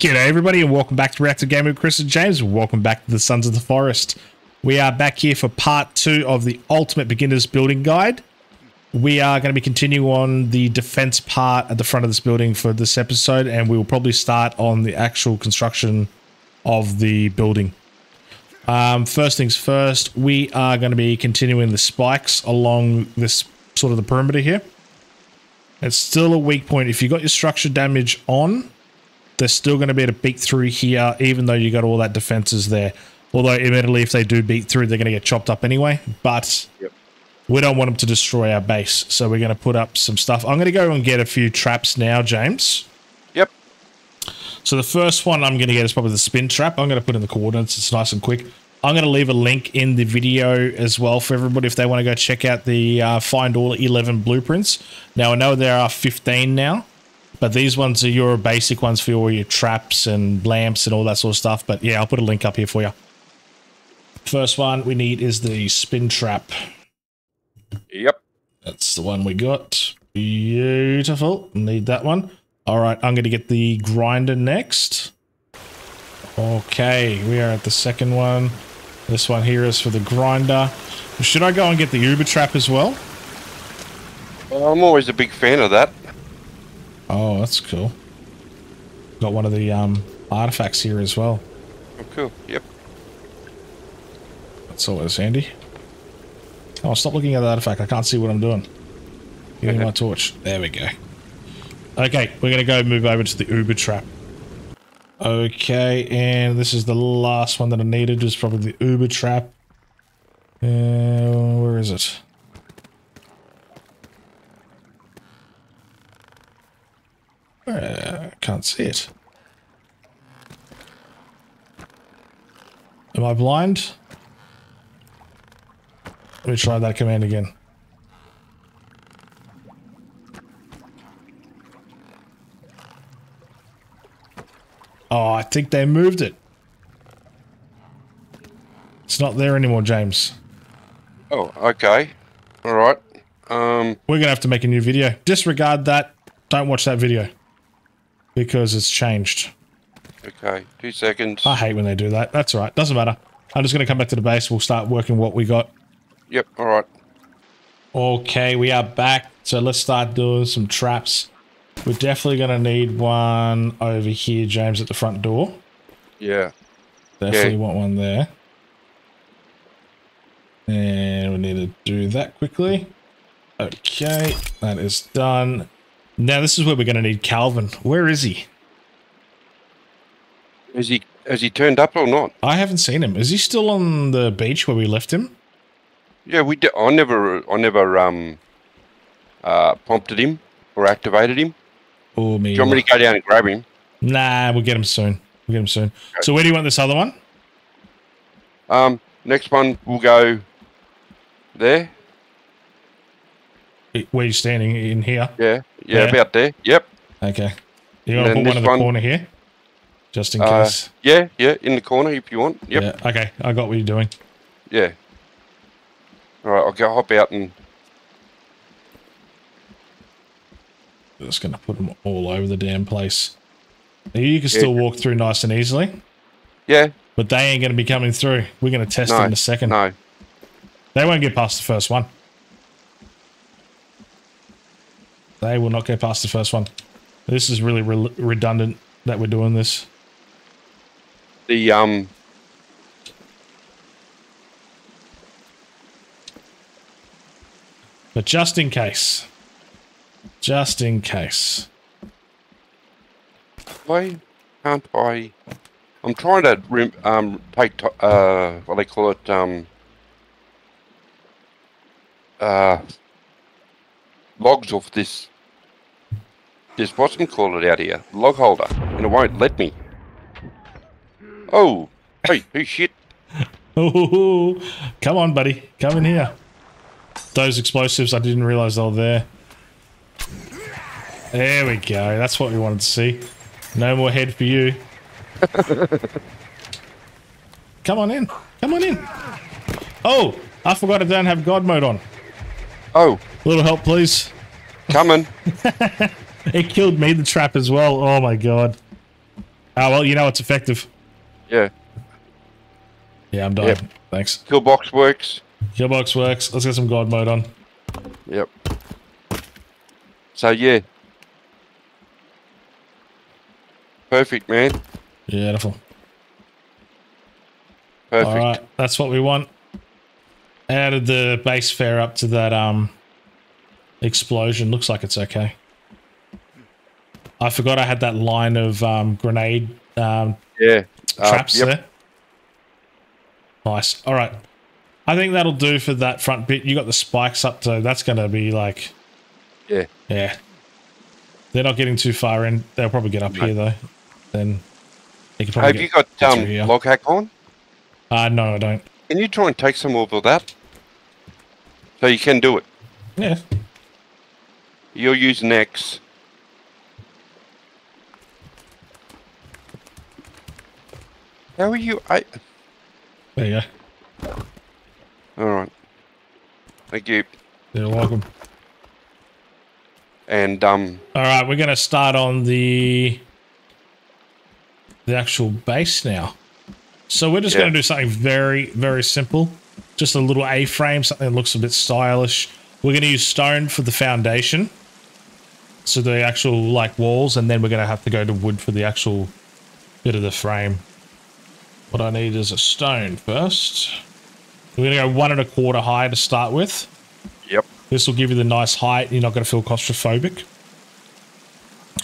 G'day everybody and welcome back to Reactive Gaming with Chris and James. Welcome back to the Sons of the Forest. We are back here for part two of the Ultimate Beginner's Building Guide. We are going to be continuing on the defense part at the front of this building for this episode and we will probably start on the actual construction of the building. Um, first things first, we are going to be continuing the spikes along this sort of the perimeter here. It's still a weak point. If you got your structure damage on, they're still going to be able to beat through here, even though you got all that defenses there. Although, admittedly, if they do beat through, they're going to get chopped up anyway. But Yep. we don't want them to destroy our base, so we're going to put up some stuff. I'm going to go and get a few traps now, James. Yep. So the first one I'm going to get is probably the spin trap. I'm going to put in the coordinates. It's nice and quick. I'm going to leave a link in the video as well for everybody if they want to go check out the uh, find all 11 blueprints. Now I know there are 15 now, but these ones are your basic ones for all your traps and lamps and all that sort of stuff. But yeah, I'll put a link up here for you. First one we need is the spin trap. Yep. That's the one we got. Beautiful. Need that one. All right, I'm going to get the grinder next. Okay, we are at the second one. This one here is for the grinder. Should I go and get the Uber trap as well? Well, I'm always a big fan of that. Oh, that's cool. Got one of the um, artifacts here as well. Oh, cool. Yep. That's always handy. Oh, stop looking at the artifact. I can't see what I'm doing. Give me my torch. There we go. Okay, we're going to go move over to the Uber trap. Okay, and this is the last one that I needed. Is probably the Uber trap. Uh, where is it? Uh, can't see it. Am I blind? Let me try that command again. Oh, I think they moved it. It's not there anymore, James. Oh, okay. All right. Um, We're going to have to make a new video. Disregard that. Don't watch that video. Because it's changed. okay. Two seconds. I hate when they do that. That's all right. Doesn't matter. I'm just going to come back to the base. We'll start working what we got. Yep. All right. Okay, we are back. So let's start doing some traps. We're definitely going to need one over here, James, at the front door. Yeah. Definitely Yeah. want one there. And we need to do that quickly. Okay, that is done. Now this is where we're going to need Kelvin. Where is he? Has he has he turned up or not? I haven't seen him. Is he still on the beach where we left him? Yeah, we did. I never I never um uh prompted him or activated him. Or me? Do you want me to go down and grab him? Nah, we'll get him soon. We'll get him soon. So where do you want this other one? Um, next one we'll go there. Where you're standing in here? Yeah. Yeah. Yeah. About there. Yep. Okay. You want to put one in the one- corner here? Just in Uh, case. yeah. Yeah. In the corner if you want. Yep. Yeah. Okay. I got what you're doing. Yeah. All right. I'll go hop out and Just gonna put them all over the damn place. You can still walk through nice and easily, yeah. but they ain't gonna be coming through. We're gonna test No. it in a second. No. They won't get past the first one. They will not get past the first one. This is really re- redundant that we're doing this. The um But just in case. Just in case. Why can't I? I'm trying to um take uh what do they call it um uh logs off this this what's it called it out here log holder and it won't let me. Oh, hey, hey, shit! Ooh, come on, buddy. Come in here. Those explosives, I didn't realize they were there. There we go. That's what we wanted to see. No more head for you. Come on in. Come on in. Oh, I forgot I don't have God mode on. Oh, A little help, please. coming! It killed me, the trap, as well. Oh my god. Oh, well, you know it's effective. Yeah. Yeah, I'm done. Yep. Thanks. Kill box works. Killbox works. Let's get some God mode on. Yep. So yeah. Perfect, man. Beautiful. Perfect. All right, that's what we want. Added the base fare up to that um explosion. Looks like it's okay. I forgot I had that line of um, grenade um, Yeah. Uh, traps yep. there. Nice. All right. I think that'll do for that front bit. You got the spikes up to that's going to be like Yeah. yeah. They're not getting too far in. They'll probably get up No. here though. Then they can probably Have you got um, log hack on? Uh, Uh no, I don't. Can you try and take some more of that? So you can do it. Yeah. You're using X. How are you? I. There you go. All right. Thank you. You're welcome. And um, All right, we're going to start on the the actual base now. So we're just Yeah. going to do something very, very simple. Just a little A-frame, something that looks a bit stylish. We're going to use stone for the foundation. So the actual like walls, and then we're going to have to go to wood for the actual bit of the frame. What I need is a stone first. We're going to go one and a quarter high to start with. yep. This will give you the nice height. You're not going to feel claustrophobic.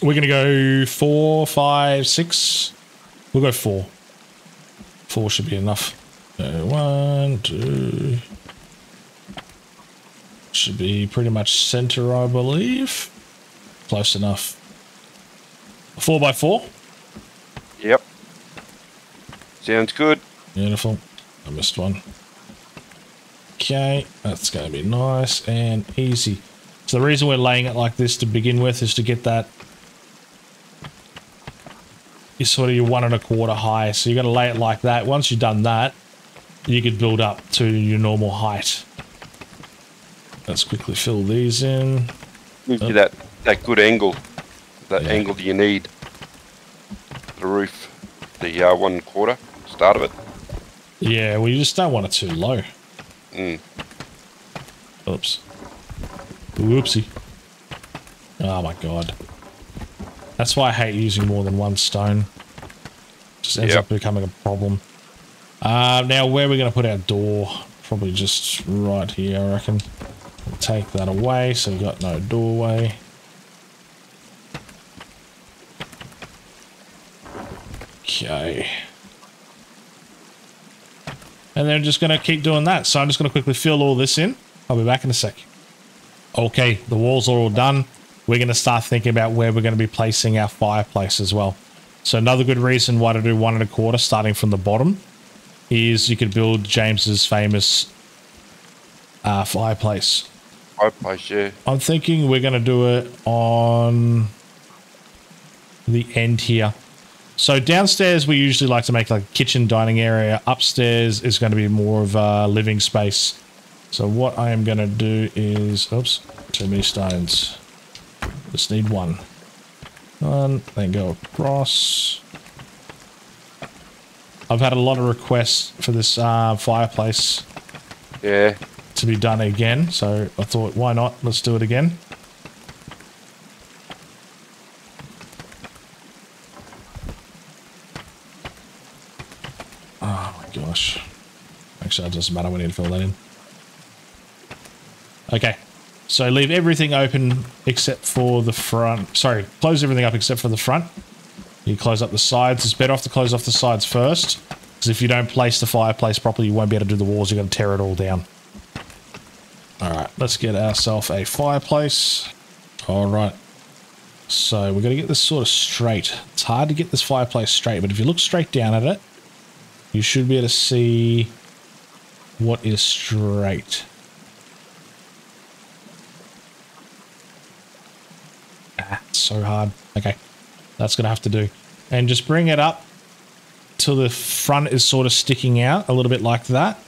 We're going to go four, five, six. We'll go four. Four should be enough. So one, two. Should be pretty much center, I believe. Close enough. Four by four. Yep. Sounds good. Beautiful. I missed one. Okay, that's going to be nice and easy. So the reason we're laying it like this to begin with is to get that is sort of your one and a quarter high. So you got to lay it like that. Once you've done that, you could build up to your normal height. Let's quickly fill these in. Gives you that that good angle, that Yeah. angle you need. The roof, the uh, one quarter start of it. Yeah, well, you just don't want it too low. Mm. Oops. Whoopsie. Oh my god. That's why I hate using more than one stone. Just ends Yep. up becoming a problem. Uh, now, where are we going to put our door? Probably just right here, I reckon. We'll take that away, so we've got no doorway. Okay. And then just going to keep doing that. So I'm just going to quickly fill all this in. I'll be back in a sec. Okay, the walls are all done. We're going to start thinking about where we're going to be placing our fireplace as well. So another good reason why to do one and a quarter starting from the bottom is you could build James's famous uh, fireplace. Fireplace, yeah. I'm thinking we're going to do it on the end here. So downstairs we usually like to make like a kitchen dining area. Upstairs is going to be more of a living space. So what I am going to do is, oops, too many stones. Just need one. One, then go across. I've had a lot of requests for this uh, fireplace Yeah. to be done again. So I thought, why not? Let's do it again. Oh my gosh. Actually, it doesn't matter. We need to fill that in. Okay. So leave everything open except for the front. Sorry, close everything up except for the front. You close up the sides. It's better off to close off the sides first. Because if you don't place the fireplace properly, you won't be able to do the walls. You're going to tear it all down. All right, let's get ourselves a fireplace. All right. So we're going to get this sort of straight. It's hard to get this fireplace straight, but if you look straight down at it, you should be able to see what is straight. Ah, so hard. Okay, that's going to have to do. And just bring it up till the front is sort of sticking out a little bit like that.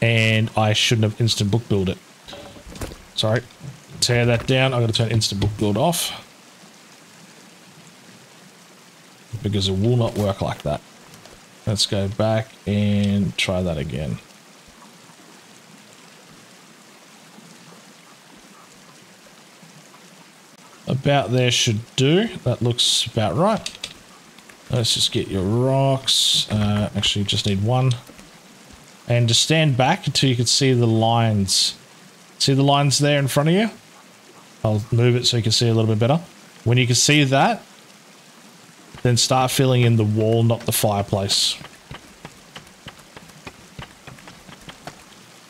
And I shouldn't have instant book build it. Sorry. Tear that down. i am going to turn instant book build off. because it will not work like that. Let's go back and try that again. About there should do. That looks about right. Let's just get your rocks. Uh, actually, just need one. And just stand back until you can see the lines. See the lines there in front of you? I'll move it so you can see a little bit better. When you can see that, then start filling in the wall, not the fireplace.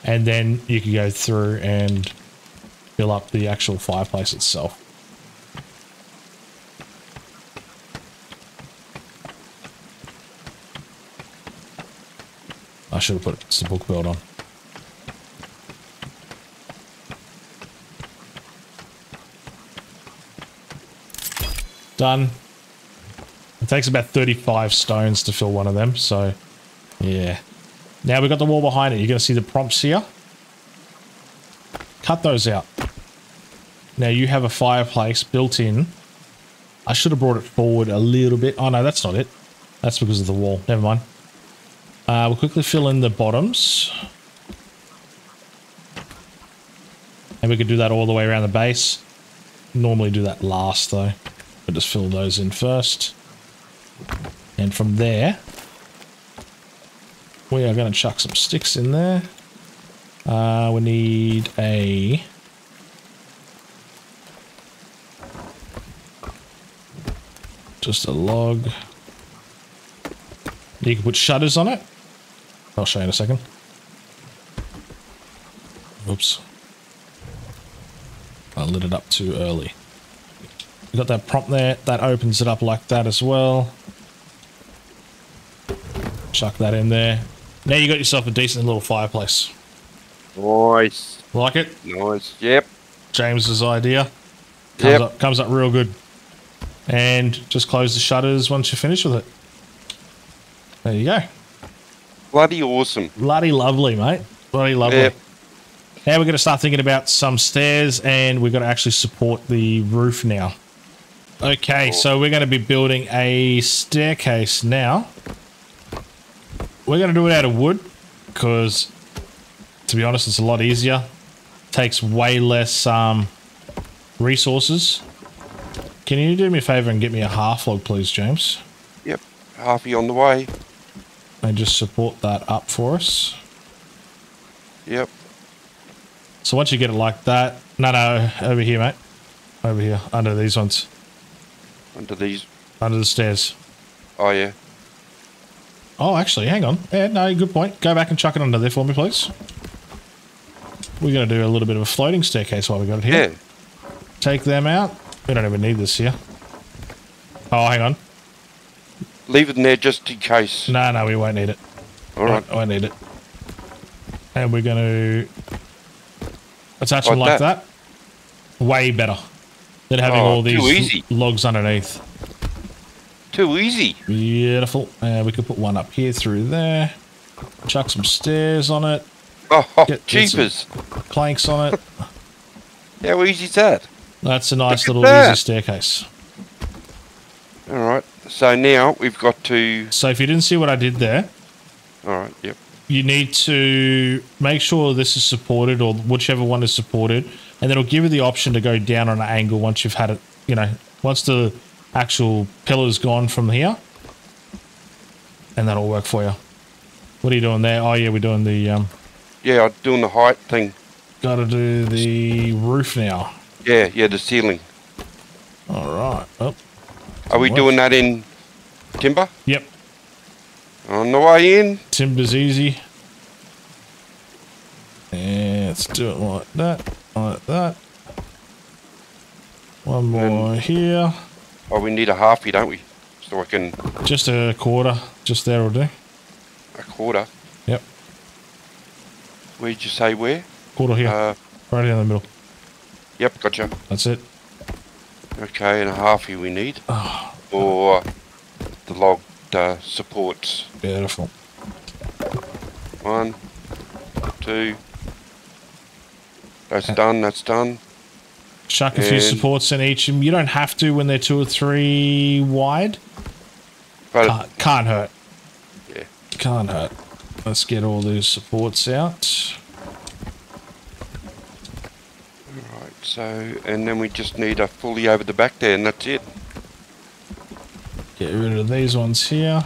And then you can go through and fill up the actual fireplace itself. I should have put the book build on. Done. It takes about 35 stones to fill one of them, so yeah. Now we've got the wall behind it. You're going to see the prompts here. Cut those out. Now you have a fireplace built in. I should have brought it forward a little bit. Oh no, that's not it. That's because of the wall. Never mind. Uh, we'll quickly fill in the bottoms. And we could do that all the way around the base. Normally do that last though. But just fill those in first. And from there, we are going to chuck some sticks in there. Uh, we need a... Just a log. You can put shutters on it. I'll show you in a second. Oops. I lit it up too early. You got that prompt there. That opens it up like that as well. Chuck that in there. Now you got yourself a decent little fireplace. Nice. Like it? Nice. Yep. James's idea. Comes Yep. up comes up real good. And just close the shutters once you're finished with it. There you go. Bloody awesome. Bloody lovely, mate. Bloody lovely. Yep. Now we're going to start thinking about some stairs and we've got to actually support the roof now. Okay, so we're going to be building a staircase now. We're going to do it out of wood because, to be honest, it's a lot easier. Takes way less um, resources. Can you do me a favor and get me a half log, please, James? Yep. Halfy on the way. And just support that up for us. Yep. So once you get it like that, no, no, over here, mate. Over here, under these ones, Under these. under the stairs. Oh, yeah. Oh, actually, hang on. Yeah, no, good point. Go back and chuck it under there for me, please. We're going to do a little bit of a floating staircase while we got it here. Yeah. Take them out. We don't even need this here. Oh, hang on. Leave it in there just in case. No, no, we won't need it. All right. I won't need it. And we're going to attach them like Like that. Way better than having Oh, all these easy. logs underneath. Too easy. Beautiful. Uh, we could put one up here through there. Chuck some stairs on it. Oh, Get- get jeepers. Planks on it. How easy is that? That's a nice little easy staircase. All right. So now we've got to. So if you didn't see what I did there, All right. Yep. you need to make sure this is supported or whichever one is supported, and then it'll give you the option to go down on an angle once you've had it, you know, once the actual pillar's gone from here, and that'll work for you. What are you doing there? Oh yeah, we're doing the um, Yeah, I'm doing the height thing. got to do the roof now. Yeah, yeah, the ceiling. All right. Oh, Are we What? doing that in timber? yep. On the way in? Timber's easy. And let's do it like that, like that. One more here. Oh, we need a halfy, don't we? So I can Just a quarter. Just there will do. a quarter. Yep. Where'd you say where? Quarter here. Uh, right in the middle. yep, gotcha. That's it. Okay, and a halfy we need Oh, for the log uh, supports. beautiful. One, two. That's done. That's done. Chuck a few And- supports in each. and You don't have to when they're two or three wide. But Can't, can't hurt. yeah, Can't hurt. Let's get all these supports out. right. So, and then we just need a fully over the back there, and that's it. Get rid of these ones here.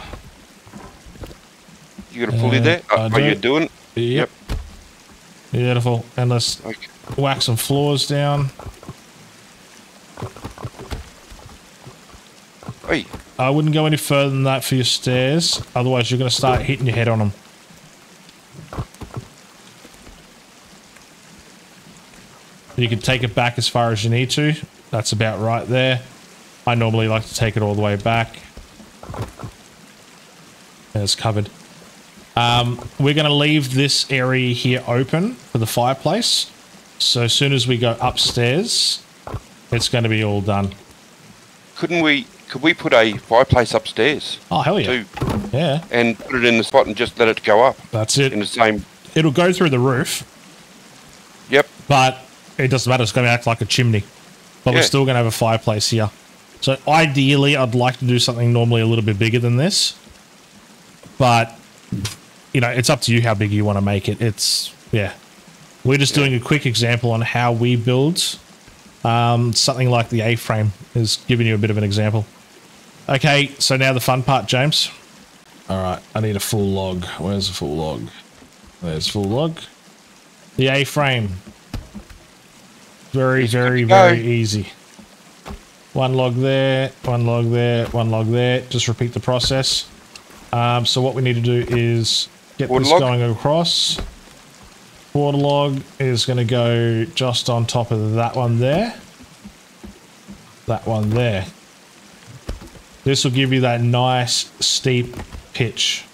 You got a fully Uh, there? Uh, are you doing? it? Yep. Beautiful. And let's Okay. whack some floors down. Hey, I wouldn't go any further than that for your stairs. Otherwise, you're going to start hitting your head on them. You can take it back as far as you need to. That's about right there. I normally like to take it all the way back. And it's covered. Um, we're going to leave this area here open for the fireplace. So as soon as we go upstairs, it's going to be all done. couldn't we? Could we put a fireplace upstairs Oh, hell yeah. too, Yeah, and put it in the spot and just let it go up that's it. in the same? It'll go through the roof, Yep. but it doesn't matter. It's going to act like a chimney. But we're still going to have a fireplace here. So ideally, I'd like to do something normally a little bit bigger than this. But, you know, it's up to you how big you want to make it. It's, yeah. We're just doing a quick example on how we build um, something like the A-frame is giving you a bit of an example. Okay, so now the fun part, James. All right, I need a full log. Where's the full log? There's full log. The A-frame. Very, very, go. very easy. One log there, one log there, one log there. Just repeat the process. Um, so what we need to do is get Water this log? going across. Water log is going to go just on top of that one there. That one there. This will give you that nice steep pitch.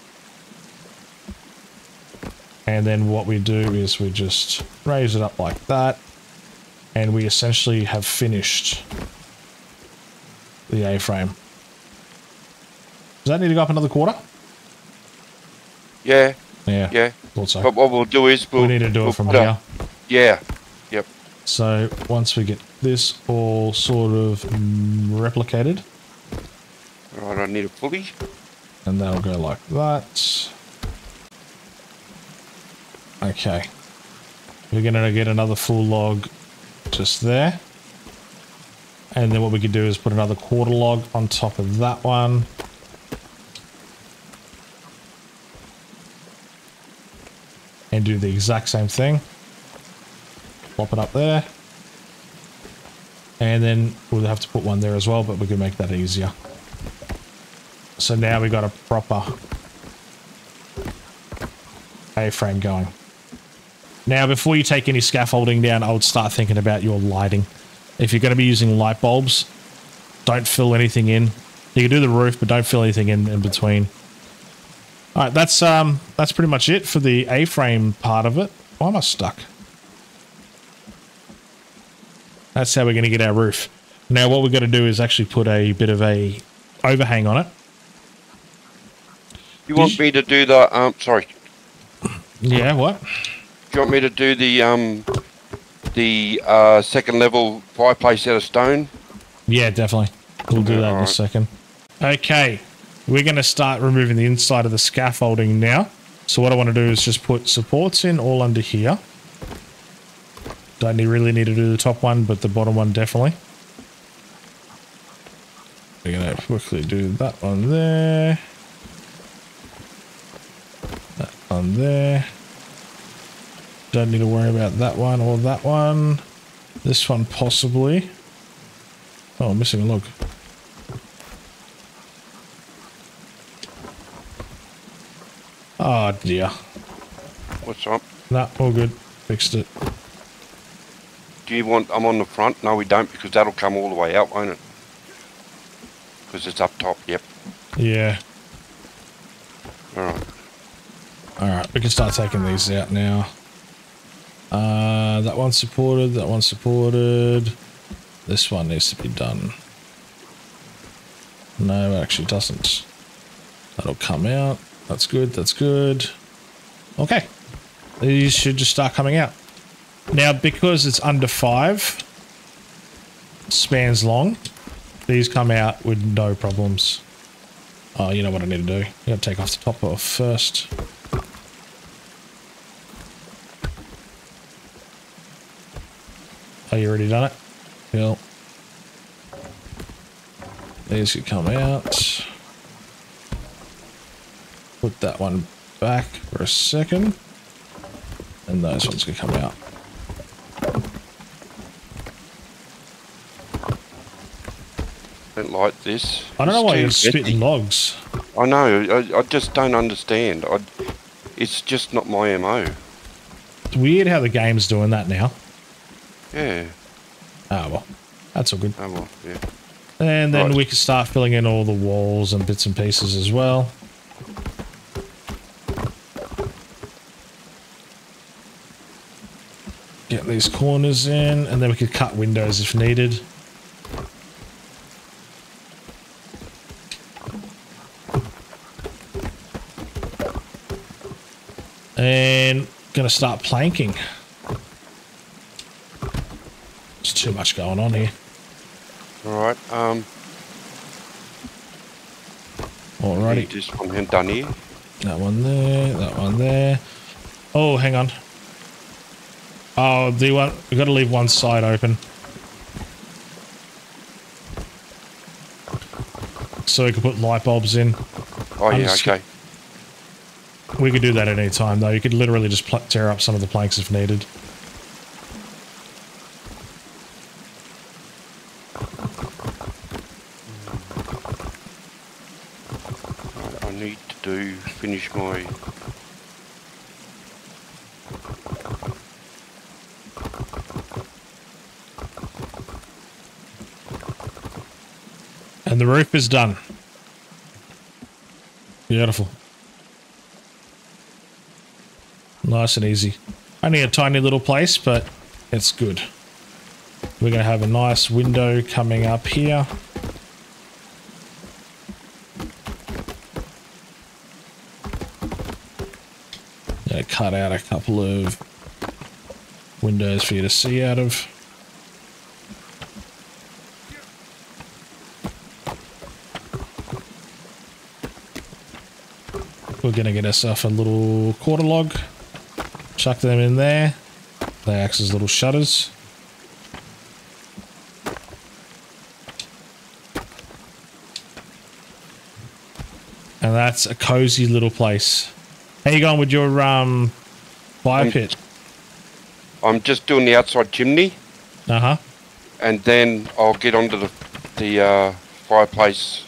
And then what we do is we just raise it up like that. And we essentially have finished the A-frame. Does that need to go up another quarter? Yeah. Yeah. Yeah. Thought so. But what we'll do is we'll, we need to do we'll it from here. yeah. Yep. So once we get this all sort of replicated, Right. I need a fully. and that'll go like that. Okay. We're gonna get another full log just there. And then what we could do is put another quarter log on top of that one. And do the exact same thing. Plop it up there. And then we'll have to put one there as well, but we can make that easier. So now we got a proper A-frame going. Now, before you take any scaffolding down, I would start thinking about your lighting. If you're going to be using light bulbs, don't fill anything in. You can do the roof, but don't fill anything in in between. All right, that's um, that's pretty much it for the A-frame part of it. Why am I stuck? That's how we're going to get our roof. Now, what we're going to do is actually put a bit of a overhang on it. You want me to do the um? Sorry. Yeah, what? Do you want me to do the um, the uh, second level fireplace out of stone? Yeah, definitely. We'll do that in a second. Okay, we're going to start removing the inside of the scaffolding now. So what I want to do is just put supports in all under here. Don't really need to do the top one, but the bottom one definitely. We're going to quickly do that one there. There. Don't need to worry about that one or that one. This one possibly. Oh, I'm missing a log. Oh dear. What's up? Nah, all good. Fixed it. Do you want? I'm on the front. No, we don't because that'll come all the way out, won't it? Because it's up top. Yep. Yeah. All right. Alright, we can start taking these out now. Uh, that one's supported, that one's supported. This one needs to be done. No, it actually doesn't. That'll come out. That's good, that's good. Okay. These should just start coming out. Now, because it's under five spans long, these come out with no problems. Oh, you know what I need to do? I gotta take off the top off first. Oh, you already done it? Cool. These could come out. Put that one back for a second. And those ones could come out. I don't like this. I don't know why you're spitting logs. I know. I, I just don't understand. I, it's just not my mo. It's weird how the game's doing that now. Yeah. Ah, well. That's all good. Oh well. Yeah. And then Right. we can start filling in all the walls and bits and pieces as well. Get these corners in, and then we could cut windows if needed. And gonna start planking. There's too much going on here. All right. Um. Alrighty. This one hand done here. That one there, that one there. Oh, hang on. Oh, do you want? We've got to leave one side open. So we can put light bulbs in. Oh I'm yeah. just- Okay. We could do that at any time, though. You could literally just tear up some of the planks if needed. Right, I need to do finish my. And the roof is done. Beautiful. Nice and easy. Only a tiny little place, but it's good. We're going to have a nice window coming up here. Cut out a couple of windows for you to see out of. We're gonna get ourselves a little quarter log, chuck them in there. They act as little shutters. And that's a cozy little place. How you going with your um fire pit? I'm just doing the outside chimney, Uh huh. and then I'll get onto the the uh, fireplace.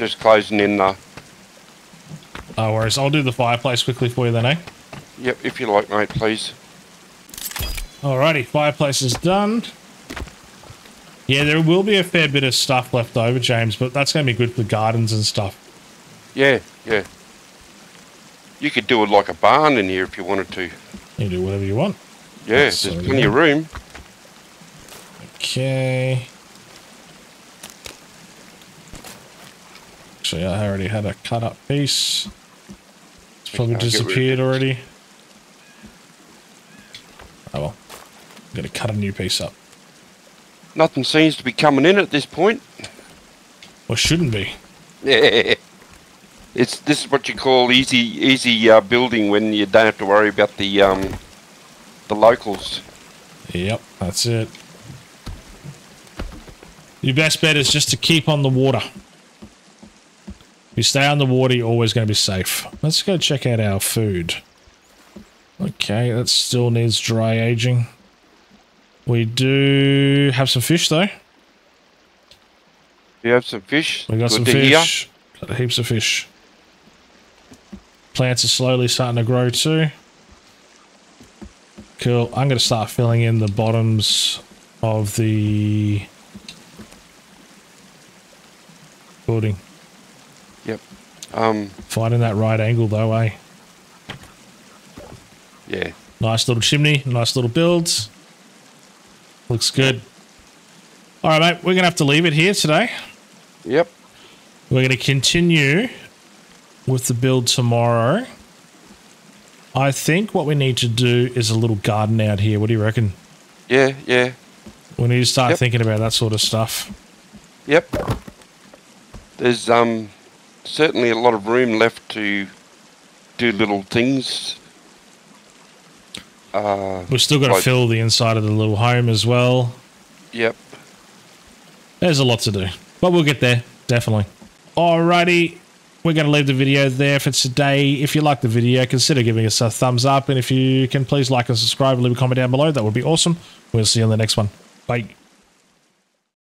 Just closing in the. No worries. I'll do the fireplace quickly for you then, eh? Yep, if you like, mate, please. Alrighty, fireplace is done. Yeah, there will be a fair bit of stuff left over, James, but that's going to be good for the gardens and stuff. Yeah, yeah. You could do it like a barn in here if you wanted to. You can do whatever you want. Yeah, That's there's so plenty of room. Okay. Actually, I already had a cut up piece. It's probably I'll get rid of disappeared already. Oh well. Got to cut a new piece up. Nothing seems to be coming in at this point. Well, shouldn't be. Yeah. It's this is what you call easy easy uh, building when you don't have to worry about the um the locals. Yep, that's it. Your best bet is just to keep on the water. You stay on the water, you're always going to be safe. Let's go check out our food. Okay, that still needs dry aging. We do have some fish, though. You have some fish. We got Good some to hear. fish. Got heaps of fish. Plants are slowly starting to grow too. Cool. I'm going to start filling in the bottoms of the building. Um. Finding that right angle though, eh? Yeah. Nice little chimney, nice little builds. Looks good. All right, mate. We're going to have to leave it here today. Yep. We're going to continue with the build tomorrow. I think what we need to do is a little garden out here. What do you reckon? Yeah. Yeah. We need to start Yep. thinking about that sort of stuff. Yep. there's um certainly a lot of room left to do little things. Uh, We've still got to fill the inside of the little home as well. Yep. There's a lot to do, but we'll get there, definitely. Alrighty, we're going to leave the video there for today. If you like the video, consider giving us a thumbs up. And if you can please like and subscribe and leave a comment down below, that would be awesome. We'll see you on the next one. Bye.